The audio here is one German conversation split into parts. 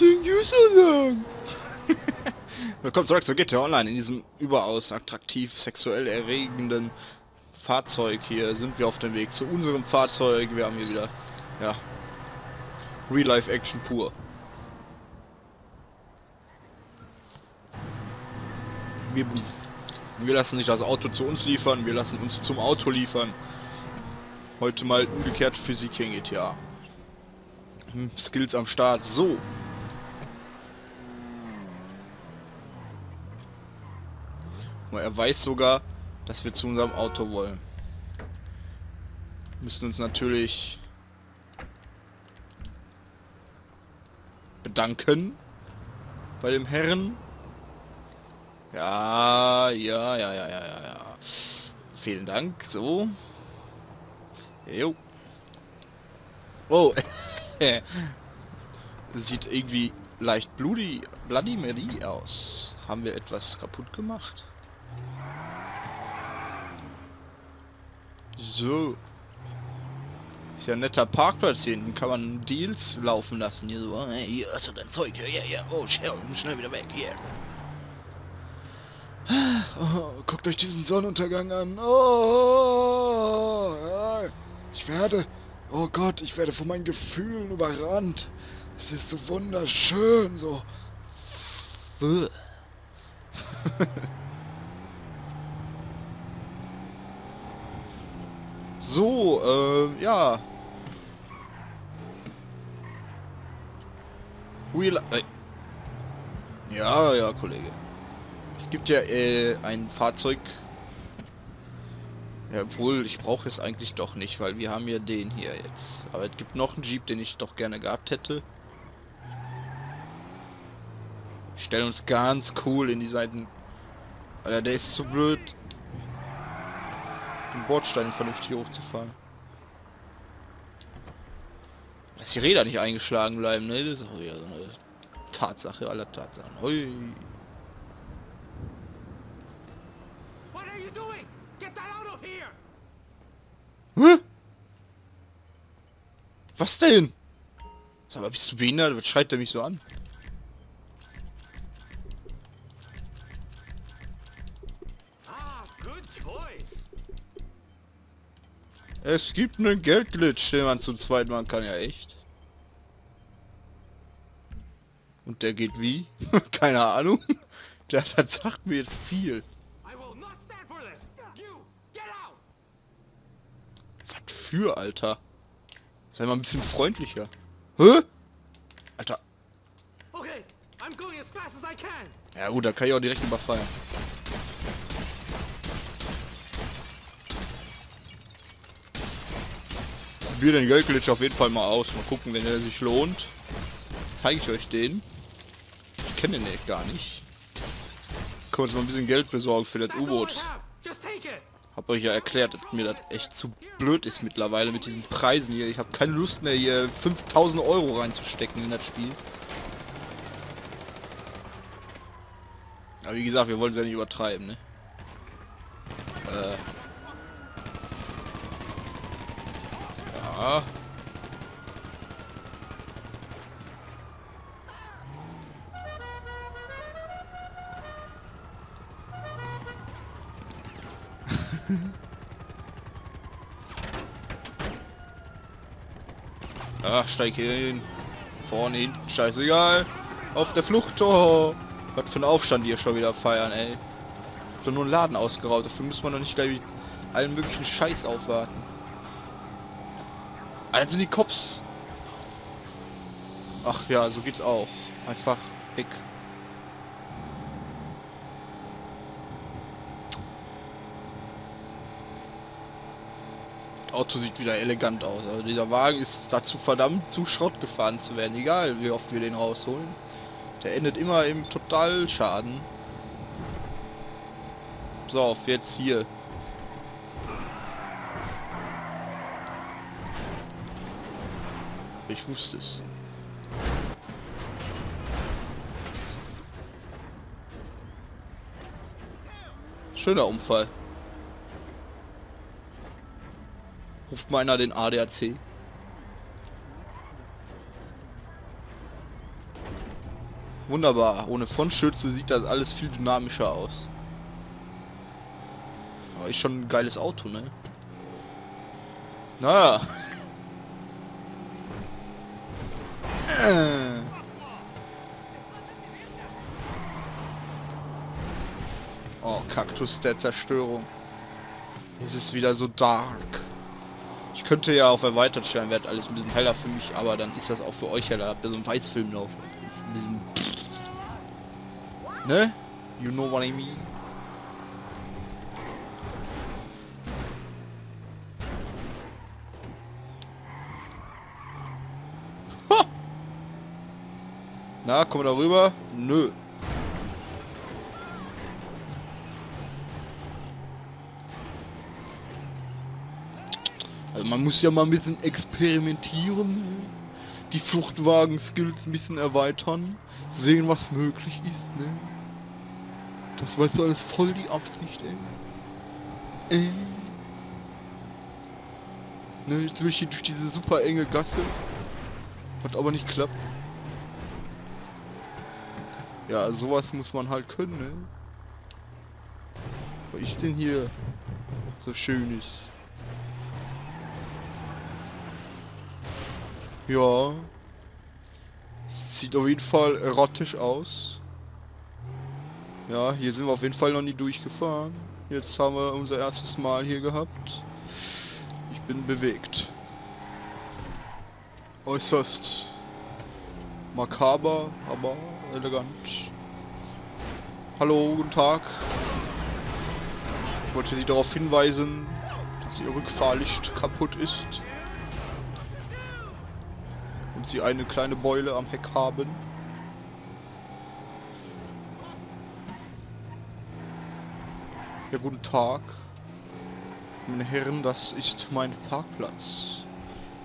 den User sagen. Willkommen zurück zu GTA Online. In diesem überaus attraktiv sexuell erregenden Fahrzeug hier sind wir auf dem Weg zu unserem Fahrzeug. Wir haben hier wieder, ja, Real-Life-Action pur. Wir, wir lassen nicht das Auto zu uns liefern, wir lassen uns zum Auto liefern. Heute mal umgekehrte Physik hier in GTA. Hm, Skills am Start. So. Er weiß sogar, dass wir zu unserem Auto wollen. Müssen uns natürlich bedanken bei dem Herren. Ja, ja, ja, ja, ja, ja, ja. Vielen Dank. So. Jo. Oh. Sieht irgendwie leicht bloody, bloody Mary aus. Haben wir etwas kaputt gemacht? So. Ist ja ein netter Parkplatz hier hinten. Kann man Deals laufen lassen. Hier so, hey, hier hast du dein Zeug. Ja, ja, ja. Oh, schnell, schnell wieder weg. Hier. Oh, guckt euch diesen Sonnenuntergang an. Oh, ich werde... Oh Gott, ich werde von meinen Gefühlen überrannt. Es ist so wunderschön, so... so, äh, ja. Wheel... Äh. Ja, ja, Kollege. Es gibt ja äh, ein Fahrzeug ja, obwohl, ich brauche es eigentlich doch nicht, weil wir haben ja den hier jetzt. Aber es gibt noch einen Jeep, den ich doch gerne gehabt hätte. Wir stellen uns ganz cool in die Seiten... Alter, der ist zu blöd, den Bordstein vernünftig hochzufahren. Dass die Räder nicht eingeschlagen bleiben, ne? Das ist auch wieder so eine Tatsache aller Tatsachen. Hui. Hä? Was denn? Sag mal, bist du behindert? Was schreit der mich so an? Es gibt einen Geldglitch, den man zu zweit machen kann, ja echt. Und der geht wie? Keine Ahnung. Der, der sagt mir jetzt viel. für, Alter? Sei mal ein bisschen freundlicher. Hä? Alter. Okay, I'm going as fast as I can. Ja gut, da kann ich auch direkt überfallen. Wir den Geldglitch auf jeden Fall mal aus. Mal gucken, wenn er sich lohnt. Zeige ich euch den. Ich kenne den echt gar nicht. Können wir uns mal ein bisschen Geld besorgen für das U-Boot. Hab euch ja erklärt, dass mir das echt zu blöd ist mittlerweile mit diesen Preisen hier. Ich habe keine Lust mehr hier 5000 Euro reinzustecken in das Spiel. Aber wie gesagt, wir wollen es ja nicht übertreiben, ne? Äh. Ach, steig hier hin. Vorne, hinten, scheißegal. Auf der Flucht, oh. Was für ein Aufstand hier schon wieder feiern, ey. So nur einen Laden ausgeraubt. Dafür muss man doch nicht gleich allen möglichen Scheiß aufwarten. Alter, sind die Cops. Ach ja, so geht's auch. Einfach weg. Auto sieht wieder elegant aus. Also dieser Wagen ist dazu verdammt zu Schrott gefahren zu werden. Egal wie oft wir den rausholen. Der endet immer im Totalschaden. So, auf jetzt hier. Ich wusste es. Schöner Unfall. Ruft meiner den ADAC. Wunderbar. Ohne Frontschütze sieht das alles viel dynamischer aus. Aber ist schon ein geiles Auto, ne? Naja. Äh. Oh, Kaktus der Zerstörung. Es ist wieder so dark. Ich könnte ja auf erweitert stellen, wird alles ein bisschen heller für mich, aber dann ist das auch für euch heller. Habt ihr so einen Weißfilm laufen. Ist ein bisschen... Ne? You know what I mean? Kommen wir da rüber? Nö. Also man muss ja mal ein bisschen experimentieren, die Fluchtwagen-Skills ein bisschen erweitern, sehen, was möglich ist, ne? Das war jetzt alles voll die Absicht, ey. Äh. Ne, jetzt will ich hier durch diese super enge Gasse. Was aber nicht klappt. Ja, sowas muss man halt können, ne? Was ist denn hier so schön ist? Ja. Sieht auf jeden Fall erotisch aus. Ja, hier sind wir auf jeden Fall noch nie durchgefahren. Jetzt haben wir unser erstes Mal hier gehabt. Ich bin bewegt. Äußerst makaber, aber elegant. Hallo, guten Tag. Ich wollte Sie darauf hinweisen, dass Ihr Rückfahrlicht kaputt ist. Und Sie eine kleine Beule am Heck haben. Ja, guten Tag. Meine Herren, das ist mein Parkplatz.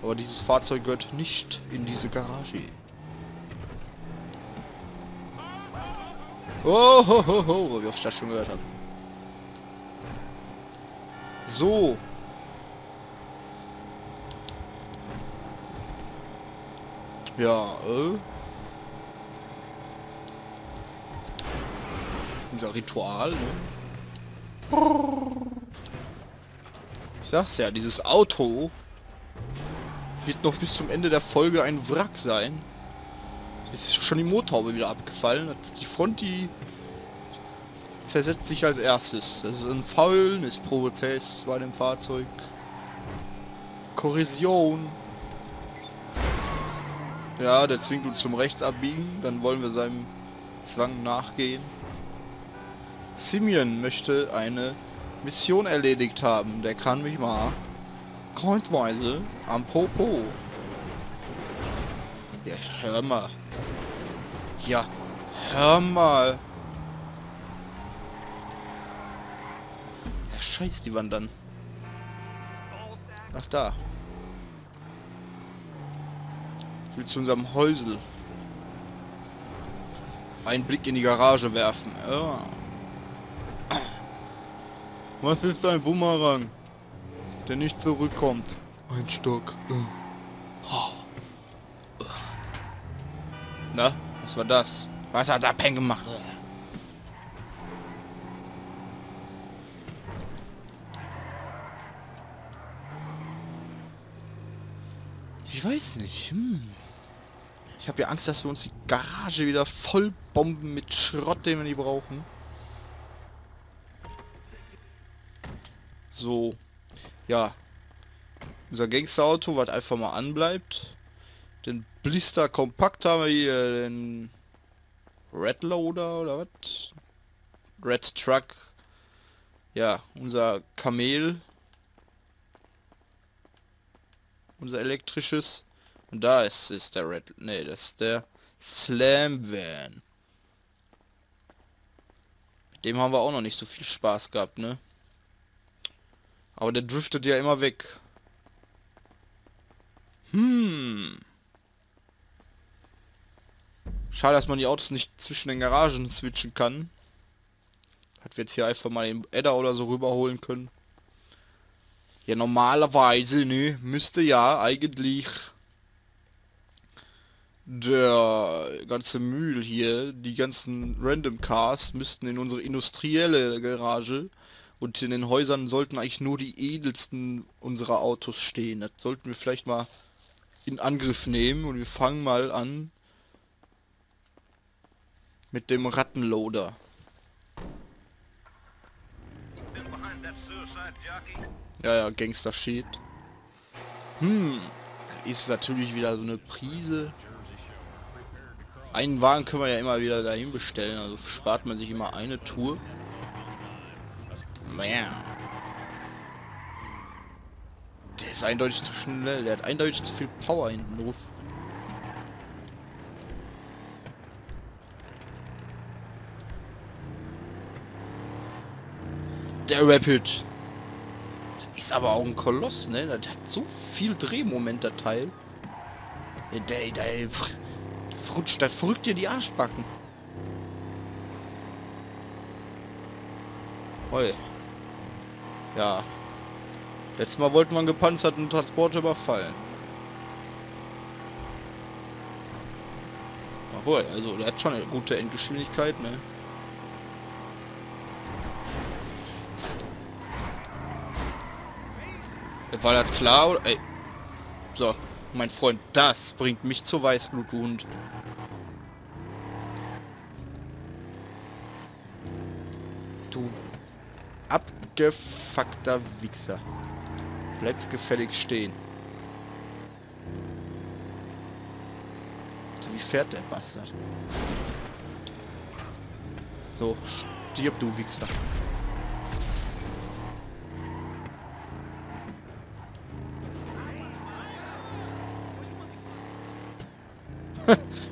Aber dieses Fahrzeug gehört nicht in diese Garage. Oh, ho, ho, ho, wie oft ich das schon gehört habe. So. Ja, äh. Unser Ritual, ne? Ich sag's ja, dieses Auto wird noch bis zum Ende der Folge ein Wrack sein. Jetzt ist schon die Motorhaube wieder abgefallen. Die Front, die zersetzt sich als erstes. Das ist ein Faulnisprozess bei dem Fahrzeug. Korrosion. Ja, der zwingt uns zum Rechts abbiegen. Dann wollen wir seinem Zwang nachgehen. Simeon möchte eine Mission erledigt haben. Der kann mich mal kreuzweise am Popo. Ja, hör mal. Ja, hör mal. Ja, scheiß die Wand dann. Ach da. Ich will zu unserem Häusel. Einen Blick in die Garage werfen. Ja. Was ist ein Bumerang, der nicht zurückkommt? Ein Stock. Na, was war das? Was hat der Pen gemacht? Ich weiß nicht. Hm. Ich habe ja Angst, dass wir uns die Garage wieder voll bomben mit Schrott, den wir nicht brauchen. So. Ja. Unser Gangsterauto, was einfach mal anbleibt. Den Blister Kompakt haben wir hier, den Red Loader oder was? Red Truck. Ja, unser Kamel. Unser elektrisches. Und da ist, ist der Red... Ne, das ist der Slam Van. Mit dem haben wir auch noch nicht so viel Spaß gehabt, ne? Aber der driftet ja immer weg. Hm. Schade, dass man die Autos nicht zwischen den Garagen switchen kann. Hat wir jetzt hier einfach mal den Edda oder so rüberholen können. Ja, normalerweise, ne, müsste ja eigentlich der ganze Müll hier, die ganzen Random Cars müssten in unsere industrielle Garage und in den Häusern sollten eigentlich nur die edelsten unserer Autos stehen. Das sollten wir vielleicht mal in Angriff nehmen und wir fangen mal an mit dem Rattenloader. Ja, ja, Gangster Shit. Hm, ist natürlich wieder so eine Prise. Einen Wagen können wir ja immer wieder dahin bestellen, also spart man sich immer eine Tour. Der ist eindeutig zu schnell, der hat eindeutig zu viel Power hinten drauf. Der Rapid. Ist aber auch ein Koloss, ne? Das hat so viel Drehmoment, der Teil. Der, der, der rutscht, das verrückt dir die Arschbacken. Hoi. Ja. Letztes Mal wollten wir einen gepanzerten Transport überfallen. Jawohl, also der hat schon eine gute Endgeschwindigkeit, ne? War das klar? Oder? Ey. So, mein Freund, das bringt mich zur Weißblut, du Hund. Du abgefuckter Wichser. Bleibst gefällig stehen. Wie fährt der Bastard? So, stirb du Wichser.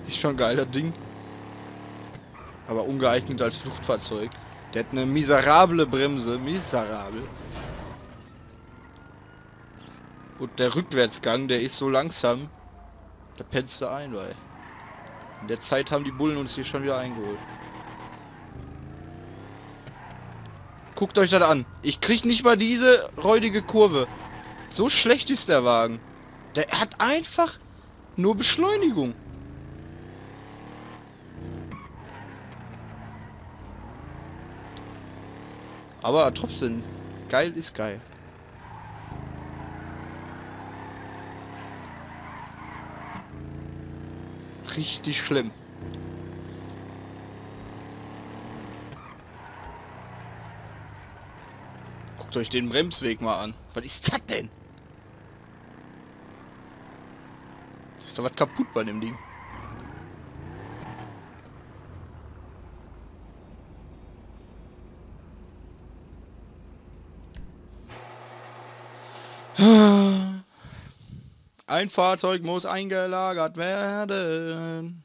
Ist schon geil, das Ding. Aber ungeeignet als Fluchtfahrzeug. Der hat eine miserable Bremse. Miserabel. Und der Rückwärtsgang, der ist so langsam. Da pennst du ein, weil. In der Zeit haben die Bullen uns hier schon wieder eingeholt. Guckt euch das an. Ich krieg nicht mal diese räudige Kurve. So schlecht ist der Wagen. Der hat einfach nur Beschleunigung. Aber trotzdem, geil ist geil. Richtig schlimm. Guckt euch den Bremsweg mal an. Was ist das denn? Ist da was kaputt bei dem Ding? Ein Fahrzeug muss eingelagert werden.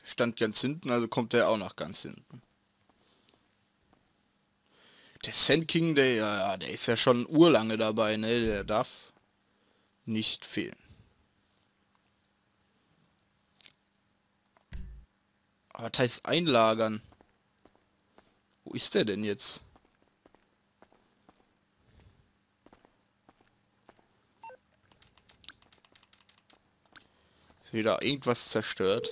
Der stand ganz hinten, also kommt der auch noch ganz hinten. Der Sand King, der, der ist ja schon urlange dabei, ne? Der darf nicht fehlen. Was heißt einlagern? Wo ist der denn jetzt? Ist wieder irgendwas zerstört?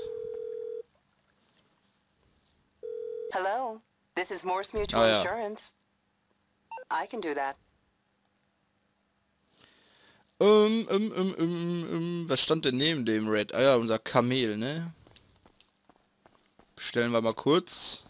Hello, this is Morse Mutual ah, ja. Insurance. I can do that. Ähm, ähm, ähm, ähm, ähm, was stand denn neben dem Red? Ah ja, unser Kamel, ne? Bestellen wir mal kurz.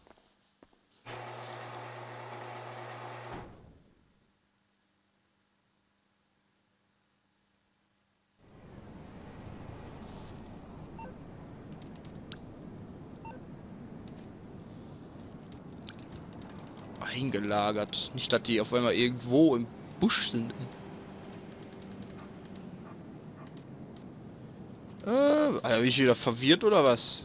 Eingelagert. Nicht, dass die auf einmal irgendwo im Busch sind. Äh, Alter, bin ich wieder verwirrt oder was?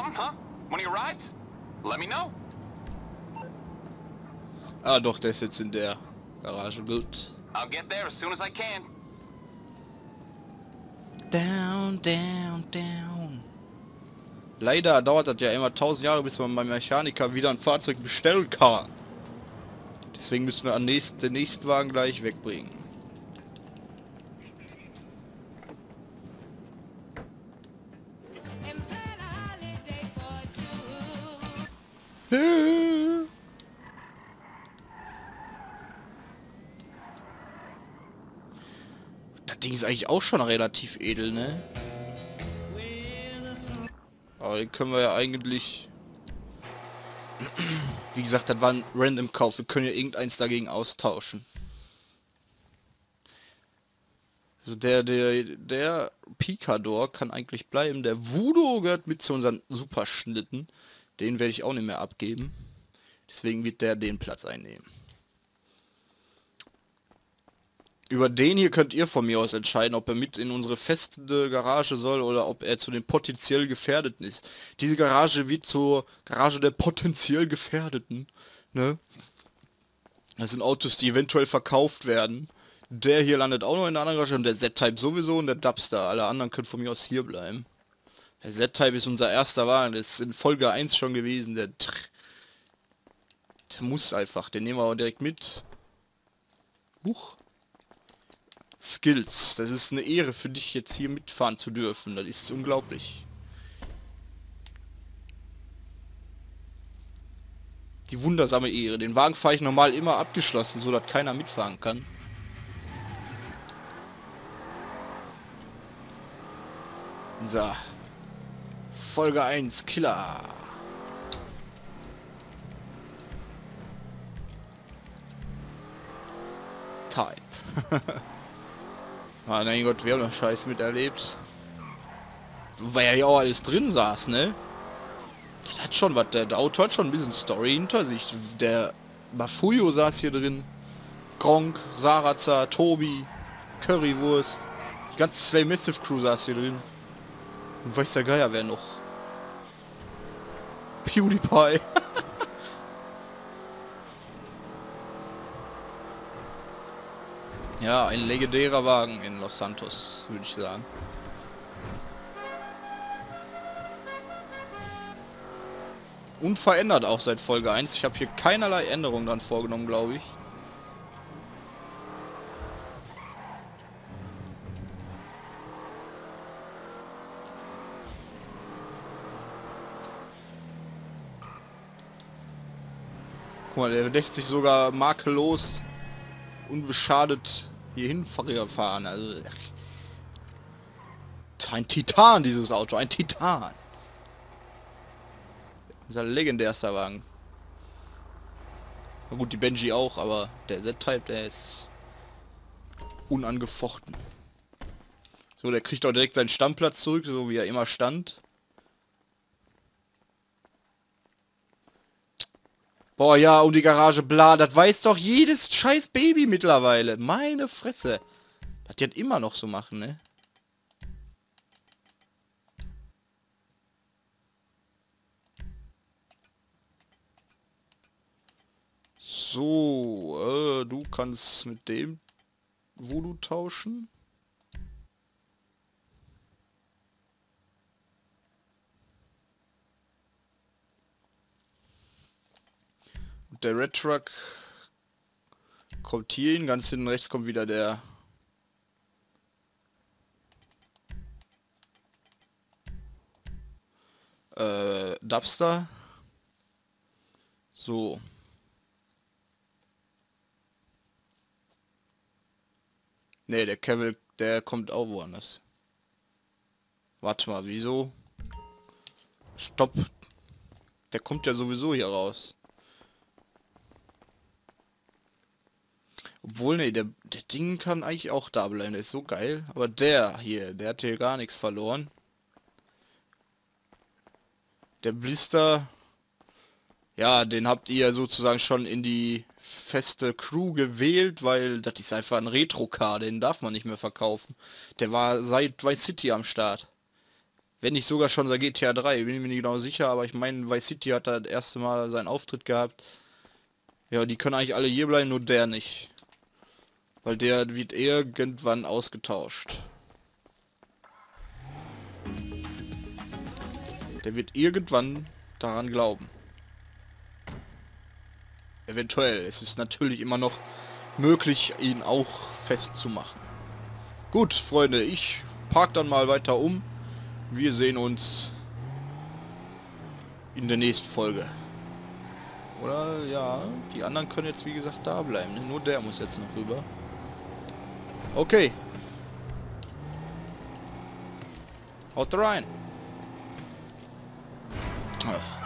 Something, huh? One of your rides? Let me know. Ah, doch, der ist jetzt in der Garage. Gut. I'll get there as soon as I can. Down, down, down. Leider dauert das ja immer tausend Jahre, bis man beim Mechaniker wieder ein Fahrzeug bestellen kann. Deswegen müssen wir an nächst, den nächsten Wagen gleich wegbringen. Ist eigentlich auch schon relativ edel, ne? Aber den können wir ja eigentlich... Wie gesagt, das war ein random Kauf. Wir können ja irgendeins dagegen austauschen. Also der, der, der Picador kann eigentlich bleiben. Der Voodoo gehört mit zu unseren Superschnitten. Den werde ich auch nicht mehr abgeben. Deswegen wird der den Platz einnehmen. Über den hier könnt ihr von mir aus entscheiden, ob er mit in unsere feste Garage soll oder ob er zu den potenziell Gefährdeten ist. Diese Garage wird zur Garage der potenziell Gefährdeten. Ne? Das sind Autos, die eventuell verkauft werden. Der hier landet auch noch in der anderen Garage und der Z-Type sowieso und der Dubster. Alle anderen können von mir aus hier bleiben. Der Z-Type ist unser erster Wagen. Das ist in Folge 1 schon gewesen. Der, der muss einfach. Den nehmen wir auch direkt mit. Huch. Skills. Das ist eine Ehre für dich, jetzt hier mitfahren zu dürfen. Das ist unglaublich. Die wundersame Ehre. Den Wagen fahre ich normal immer abgeschlossen, so dass keiner mitfahren kann. So. Folge 1, Killer. Type. ah, mein Gott, wir haben noch Scheiß miterlebt. Weil ja auch alles drin saß, ne? Das hat schon was, der, der Auto hat schon ein bisschen Story hinter sich. Der Mafuyo saß hier drin. Gronk, Sarazar, Tobi, Currywurst. Die ganze Slay Massive Crew saß hier drin. Und weiß der Geier wer noch. PewDiePie. Ja, ein legendärer Wagen in Los Santos, würde ich sagen. Unverändert auch seit Folge 1. Ich habe hier keinerlei Änderungen dann vorgenommen, glaube ich. Guck mal, der lässt sich sogar makellos unbeschadet hierhin fahren. Also ein Titan dieses Auto, ein Titan. Dieser legendärster Wagen. Na gut, die Benji auch, aber der Z-Type, der ist unangefochten. So, der kriegt auch direkt seinen Stammplatz zurück, so wie er immer stand. Boah, ja, um die Garage, bla, das weiß doch jedes scheiß Baby mittlerweile. Meine Fresse. Das hat immer noch so machen, ne? So, äh, du kannst mit dem Voodoo tauschen. Der Red Truck kommt hier hin, ganz hinten rechts kommt wieder der äh, Dubster. So. Ne, der Camel, der kommt auch woanders. Warte mal, wieso? Stopp. Der kommt ja sowieso hier raus. Obwohl, ne, der, der Ding kann eigentlich auch da bleiben. Der ist so geil. Aber der hier, der hat hier gar nichts verloren. Der Blister... Ja, den habt ihr sozusagen schon in die feste Crew gewählt, weil das ist einfach ein Retro-Car, den darf man nicht mehr verkaufen. Der war seit Vice City am Start. Wenn nicht sogar schon seit GTA 3, bin ich mir nicht genau sicher, aber ich meine, Vice City hat da das erste Mal seinen Auftritt gehabt. Ja, die können eigentlich alle hier bleiben, nur der nicht. Weil der wird irgendwann ausgetauscht. Der wird irgendwann daran glauben. Eventuell. Es ist natürlich immer noch möglich, ihn auch festzumachen. Gut, Freunde, ich park dann mal weiter um. Wir sehen uns in der nächsten Folge. Oder ja, die anderen können jetzt wie gesagt da bleiben. Nur der muss jetzt noch rüber. Okay. Haut rein. Ach.